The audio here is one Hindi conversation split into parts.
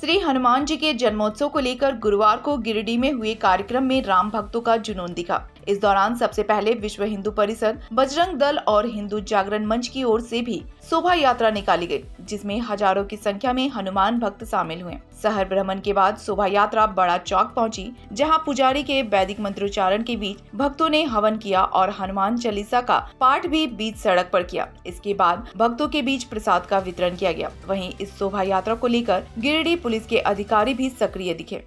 श्री हनुमान जी के जन्मोत्सव को लेकर गुरुवार को गिरिडीह में हुए कार्यक्रम में राम भक्तों का जुनून दिखा। इस दौरान सबसे पहले विश्व हिंदू परिषद, बजरंग दल और हिंदू जागरण मंच की ओर से भी शोभा यात्रा निकाली गई, जिसमें हज़ारों की संख्या में हनुमान भक्त शामिल हुए। शहर भ्रमण के बाद शोभा यात्रा बड़ा चौक पहुँची, जहाँ पुजारी के वैदिक मंत्रोच्चारण के बीच भक्तों ने हवन किया और हनुमान चालीसा का पाठ भी बीच सड़क पर किया। इसके बाद भक्तों के बीच प्रसाद का वितरण किया गया। वहीं इस शोभा यात्रा को लेकर गिरिडीह पुलिस के अधिकारी भी सक्रिय दिखे।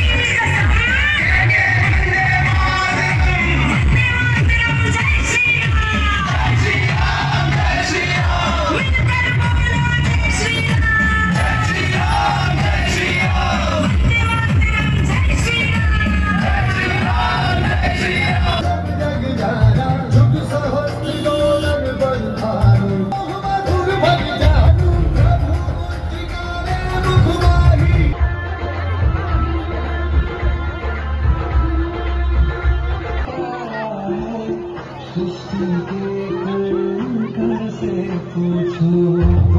कोई कुल देवी सीता पूछो